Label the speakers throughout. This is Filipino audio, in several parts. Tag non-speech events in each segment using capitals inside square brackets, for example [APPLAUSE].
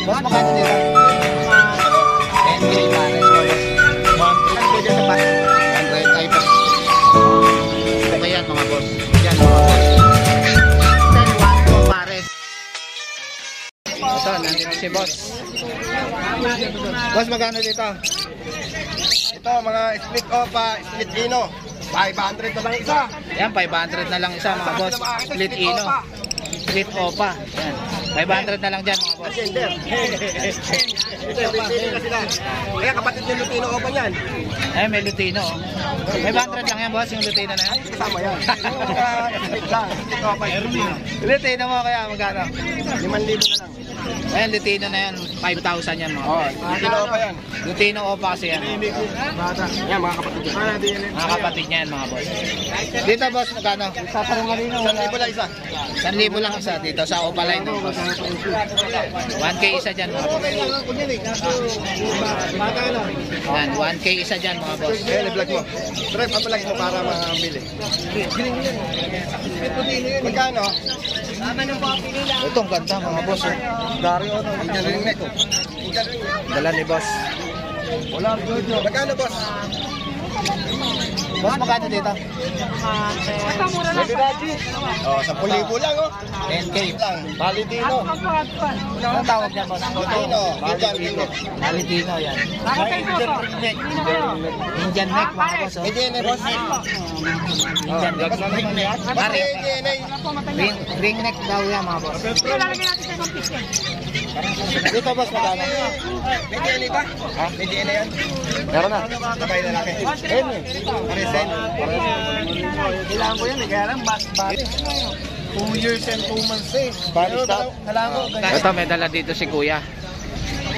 Speaker 1: Boss, magkano dito? 10K pares, boss. 1K dito sa pares. 100 ay. Okay yan mga boss. Yan mga boss. 10 1 pares. Ito, nandito si boss. Boss, magkano dito?
Speaker 2: Ito, mga split opa, split ino. 500 na lang isa.
Speaker 1: Yan, 500 na lang isa mga boss. Split ino. Split opa. Yan. 500 na lang dyan mga boss.
Speaker 2: Gender. Ito, pipili na sila. Kaya kapatid yung Lutino opa niyan.
Speaker 1: Ay, may lutino. oh. 500 lang yan boss, yung lutino na yan.
Speaker 2: Kasama yan. [LAUGHS] Lutino
Speaker 1: mo kaya magkano?
Speaker 2: 5,000 na lang.
Speaker 1: Ayan, lutino na yan. 5,000 yan mga
Speaker 2: Oh,
Speaker 1: boss.
Speaker 2: Lutino opa yan.
Speaker 1: Lutino opa kasi yan.
Speaker 2: Yan, mga kapatid. Yan.
Speaker 1: Mga kapatid niya yan mga boss. Dito boss, magkano?
Speaker 2: Sa parang marino. 1,000 lang isa.
Speaker 1: 1,000 lang isa dito sa Opaline. boss. 1K isa dyan mga boss. Yan, 1K isa dyan mga boss.
Speaker 2: Ayan, i-vlog mo. Drive up vlog mo para mabili. Magkano?
Speaker 1: Ito ang ganda mga boss. oh.
Speaker 2: Dario, ang dyan rin neck. Ang dyan rin.
Speaker 1: Dala ni boss.
Speaker 2: Wala, Jojo. Magkano, boss?
Speaker 1: Boss, magkano dito?
Speaker 2: Oh, 10,000 lang, oh.
Speaker 1: 10K.
Speaker 2: lang. Validino.
Speaker 1: Anong tawag niyan boss?
Speaker 2: Validino. Validino.
Speaker 1: Valentino yan. Indian neck mga boss. oh.
Speaker 2: Hindi na, boss.
Speaker 1: Indian neck. Pare,
Speaker 2: DNA.
Speaker 1: ring, ring neck daw yan mga boss. Dito boss, magkano?
Speaker 2: May DNA ba? Ha? May Yan?
Speaker 1: Meron na.
Speaker 2: Sabay na laki. Ayun eh. Paresin.
Speaker 1: Kailangan ko yan eh, kaya lang bas bari.
Speaker 2: 2 years and 2 months eh.
Speaker 1: Bali
Speaker 2: stop.
Speaker 1: Kailangan ko. Ito may dala dito si kuya.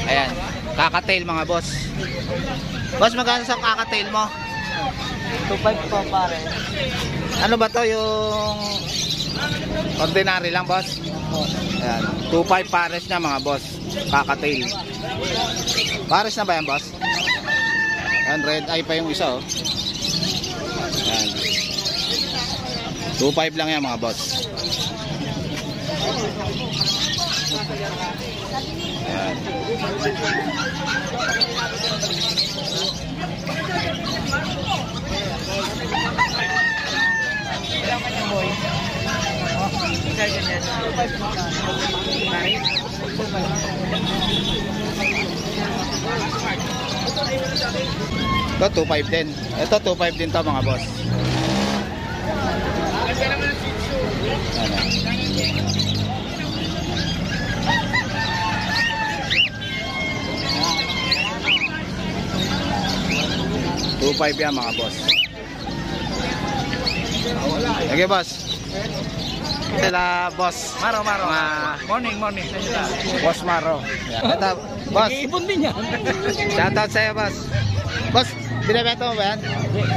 Speaker 1: Ayan. Kakatail mga boss. Boss, magkano sa kakatail mo?
Speaker 2: 2.5 po pare.
Speaker 1: Ano ba to yung ordinary lang boss? Ayan. 2.5 pares na mga boss. Kakatail. Pares na ba yan boss? Ayan, red eye pa yung isa oh. Ayan. 2.5 lang yan mga boss. Ayan. Ito 2.5 din. Ito 2.5 din to mga boss. Ano? Two five yan mga boss. Okay boss. Sila boss. Maro maro.
Speaker 2: Morning, morning.
Speaker 1: boss Maro. Yan. Ito, boss.
Speaker 2: Ibon din yan.
Speaker 1: Shoutout sa'yo boss. Boss, binibenta mo ba yan?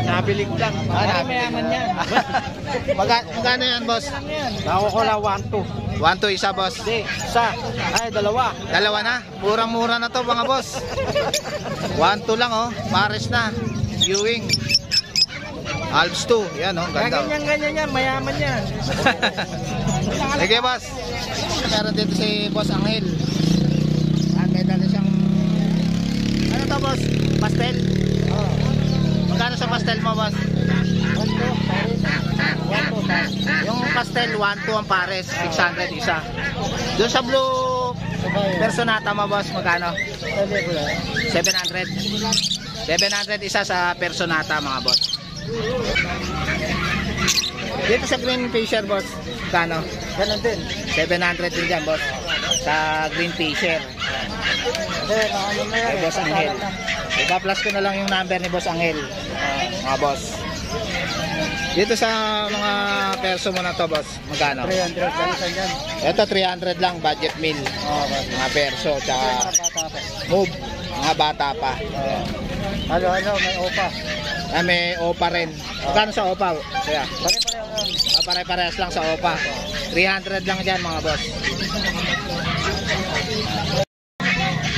Speaker 2: Nabili ko lang.
Speaker 1: Ah,
Speaker 2: mayaman yan. [LAUGHS]
Speaker 1: Magka, magkano yan boss?
Speaker 2: Ako ko lang 1, 2.
Speaker 1: 1 to isa boss.
Speaker 2: Hindi, isa. Ay, dalawa.
Speaker 1: Dalawa na. Murang-mura na to mga boss. 1 to lang oh. Pares na. Viewing. Alps 2. Yan oh. Ganda oh.
Speaker 2: Ganyan, ganyan yan. Mayaman yan. [LAUGHS]
Speaker 1: Sige boss. Meron dito si Boss Angel. At may dala siyang to boss? Pastel? Oh. Magkano sa pastel mo boss? Yung pastel 1 2 ang pares, 600 isa. Doon sa blue Personata mo boss, magkano? 700. 700 isa sa Personata mga boss. Dito sa Green Fisher boss, magkano?
Speaker 2: Ganun din.
Speaker 1: 700 din dyan, boss. Sa Green Fisher.
Speaker 2: Hindi, ano na yan.
Speaker 1: Kay Boss Angel. Ipa-plus ko na lang yung number ni Boss Angel. Mga boss. Dito sa mga perso mo na to, boss. Magkano?
Speaker 2: 300 ganun yan.
Speaker 1: Ito 300 lang, budget meal.
Speaker 2: Bata.
Speaker 1: Mga perso, tsaka move. Mga bata pa.
Speaker 2: Ano, ano, may opa.
Speaker 1: Ah, may OPA rin. Magkano sa OPA? Kaya,
Speaker 2: Pare-pareho yan.
Speaker 1: ah, pare-parehas lang sa OPA. 300 lang dyan, mga boss.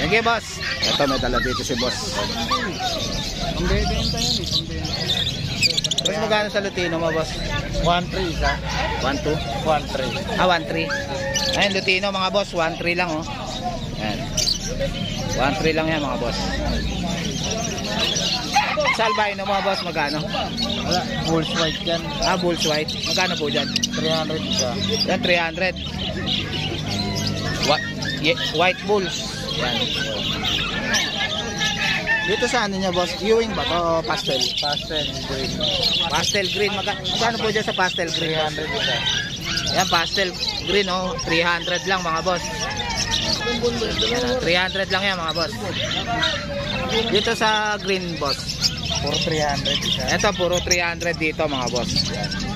Speaker 1: You, boss. Ito, may dala dito si boss.
Speaker 2: Ang bebenta yan eh.
Speaker 1: Boss, magkano sa Lutino mo, boss?
Speaker 2: 1-3 isa.
Speaker 1: 1-2?
Speaker 2: 1-3.
Speaker 1: Ah, 1-3. Ayun, Lutino mga boss, 1-3 lang, oh. Ayan. 1.3 lang yan mga boss. Sa albino mga boss, magkano?
Speaker 2: Wala, Bulls white yan.
Speaker 1: Ah, bulls white. Magkano po dyan?
Speaker 2: 300 isa.
Speaker 1: Yan, 300. What? white bulls. Yan. Dito sa ano niya, boss? Ewing ba to? o Pastel?
Speaker 2: Pastel green.
Speaker 1: Pastel green. Magka magkano po dyan sa pastel green?
Speaker 2: 300 isa.
Speaker 1: Yan, pastel green, oh. 300 lang, mga boss. Yan, 300 lang yan, mga boss. Dito sa green, boss.
Speaker 2: For 300 isa.
Speaker 1: Ito, puro 300 dito, mga boss. Yan.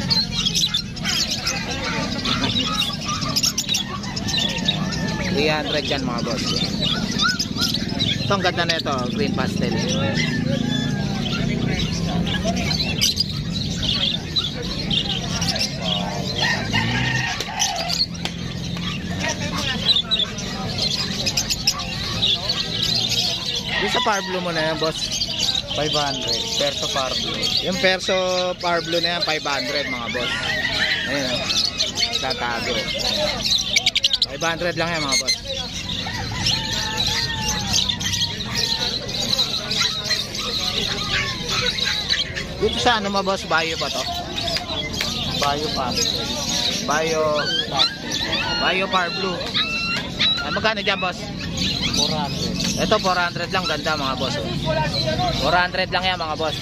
Speaker 1: 300 yan, mga boss. Ito, ganda na ito, green pastel. Yung sa Blue mo na yan, boss.
Speaker 2: 500. Perso Parblo.
Speaker 1: Yung perso Blue na yan, 500 mga boss. Ayun o. Tatago. 500 lang yan mga boss. Dito sa ano mga boss, Bayo ba to?
Speaker 2: Bayo Pastel.
Speaker 1: Bayo. Bayo Power Blue. Ay, magkano dyan boss?
Speaker 2: 400.
Speaker 1: Ito 400 lang, ganda mga boss. oh. 400 lang yan mga boss.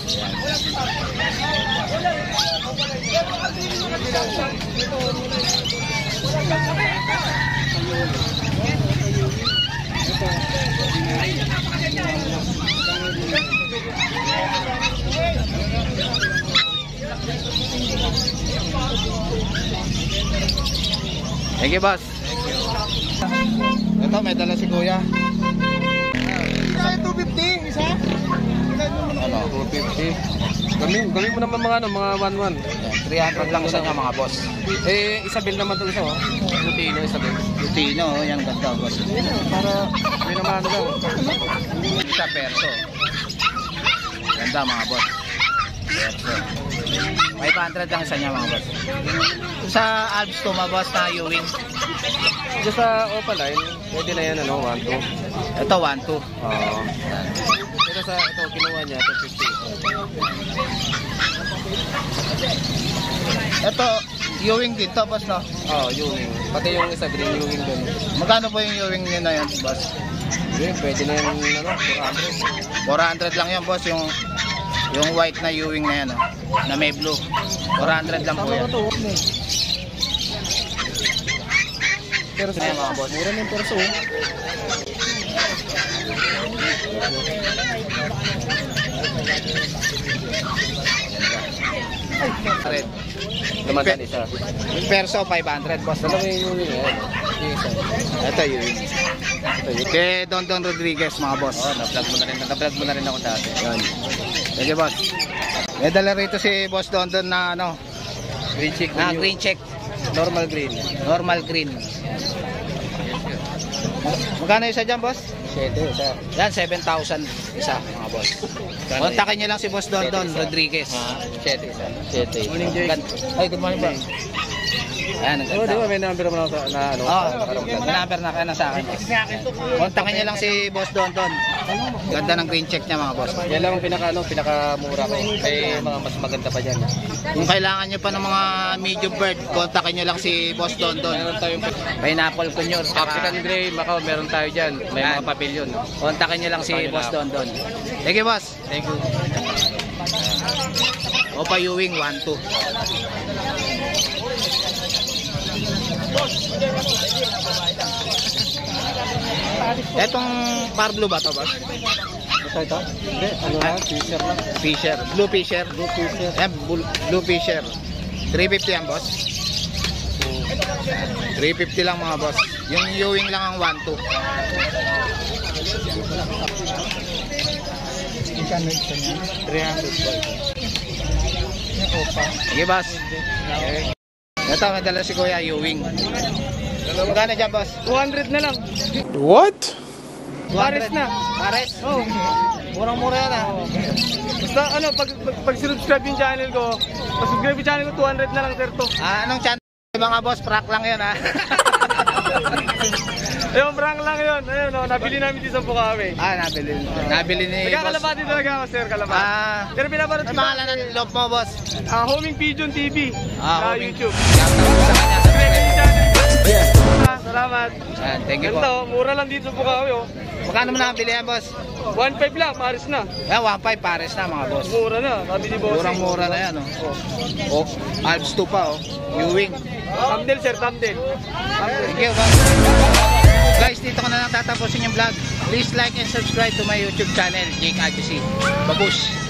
Speaker 1: Thank you, boss. Ito, may dala si kuya.
Speaker 2: Isa 250, isa?
Speaker 1: Ano?
Speaker 2: 250. Gawin, gawin mo naman mga ano, mga 11.
Speaker 1: Yan, 300 lang isa niya mga boss.
Speaker 2: Eh, Isabel naman to isa, oh. Lutino, Isabel.
Speaker 1: Lutino, oh, yan ganda boss.
Speaker 2: Para, may naman ano lang.
Speaker 1: Isa perso. Ganda mga boss. Perso. 500 lang isa niya mga boss. Sa Alps to mga boss na Ewing.
Speaker 2: Dito sa Opaline, pwede na yan, ano, 1, 2.
Speaker 1: Ito 1, 2.
Speaker 2: Oo. Pero sa ito, kinuha niya, 250.
Speaker 1: Ito, Ewing din to boss no?
Speaker 2: Oo, oh, yung, pati yung isa, green Ewing doon.
Speaker 1: Magkano po yung Ewing niyo na yan boss?
Speaker 2: Yun, pwede na yung, ano, 400.
Speaker 1: 400 lang yan boss yung yung white na Ewing na yan oh, na may blue. 400 lang po yan.
Speaker 2: Pero
Speaker 1: Ayan, mga boss.
Speaker 2: Mura na yung perso. oh.
Speaker 1: Red.
Speaker 2: Lamandan isa.
Speaker 1: Yung perso 500 boss.
Speaker 2: Dalawa yung Ewing, eh. Isa.
Speaker 1: Ito Ewing.
Speaker 2: Ito, yung
Speaker 1: Kay Don Don Rodriguez mga boss.
Speaker 2: Na-vlog mo na rin. Na-vlog mo na rin ako dati.
Speaker 1: Yun. Sige boss. May dala rito si Boss Don Don na ano,
Speaker 2: Green chick.
Speaker 1: na green check,
Speaker 2: Normal green.
Speaker 1: normal green. Magkano isa dyan boss?
Speaker 2: 7, isa.
Speaker 1: Yan, 7,000 isa mga boss. Kontakin nyo lang si Boss Don Don Rodriguez.
Speaker 2: Ah, 7, isa. 7.
Speaker 1: Morning, Jake. Ay, good morning? Ayan, ang
Speaker 2: Oo, di ba may number mo na ako sa- na ano?
Speaker 1: Oh, number na kaya na sa akin. Kontakin nyo lang si Boss Don Don. Ganda ng green check niya mga boss.
Speaker 2: Yan lang ang pinaka ano, pinakamura ko. May mga mas maganda pa diyan.
Speaker 1: Kung kailangan nyo pa ng mga medium bird, kontakin nyo lang si Boss Don Don.
Speaker 2: Meron tayong
Speaker 1: Pineapple Conure.
Speaker 2: African Grey, Macau, meron tayo diyan. May mga pavilion.
Speaker 1: Kontakin nyo lang si Boss. Don Don. Thank you, boss.
Speaker 2: Thank you.
Speaker 1: Opa Ewing 1-2. Etong Parblo ba to, boss?
Speaker 2: Ito ito? Hindi, ano na, t-shirt lang.
Speaker 1: Fisher. Blue Fisher.
Speaker 2: Blue t-shirt.
Speaker 1: Ayan, blue, blue Fisher. 350 yan, boss. 350 lang mga boss. Yung Ewing lang ang 1-2.
Speaker 2: Magkano ito niya? 300 Opa.
Speaker 1: Sige, boss. Ito, may dala si Kuya Ewing. Magkano dyan, boss?
Speaker 2: 200 na lang.
Speaker 3: What?
Speaker 2: Pares na.
Speaker 1: Pares?
Speaker 2: Oh.
Speaker 1: Murang-mura yan ah.
Speaker 2: Basta ano, pag, pag, pag subscribe yung channel ko, pag subscribe yung channel ko, 200 na lang, sir, to.
Speaker 1: Ah, anong channel mga boss? Prank lang yan ah. [LAUGHS]
Speaker 3: Ayun, prank lang yun. Ayun, oh, nabili namin dito sa Bukawi.
Speaker 1: Ah, nabili. Nabili ni boss.
Speaker 3: Nagkakalabati talaga ako, sir, kalabati.
Speaker 1: Ah,
Speaker 3: Pero pinapanood
Speaker 1: ano
Speaker 3: ko
Speaker 1: pangalan ng loob mo, boss?
Speaker 3: Ah, Homing Pigeon TV
Speaker 1: Ah,
Speaker 3: sa
Speaker 1: homing-
Speaker 3: YouTube. Ah, Salamat.
Speaker 1: Yan, thank you po.
Speaker 3: Ganito, mura lang dito sa Bukawi, oh.
Speaker 1: Magkano mo nakabili yan, boss?
Speaker 3: 1.5 lang, pares na.
Speaker 1: Yan, 1.5 pares na, mga boss.
Speaker 3: Mura na, sabi ni Bossing.
Speaker 1: Murang-mura na yan, oh. Oh, Alps 2 pa, oh. Ewing.
Speaker 3: Thumbnail, sir, thumbnail.
Speaker 1: Thank you, boss. Guys, dito ko na lang tatapusin yung vlog. Please like and subscribe to my YouTube channel, Jake ITC. Babush!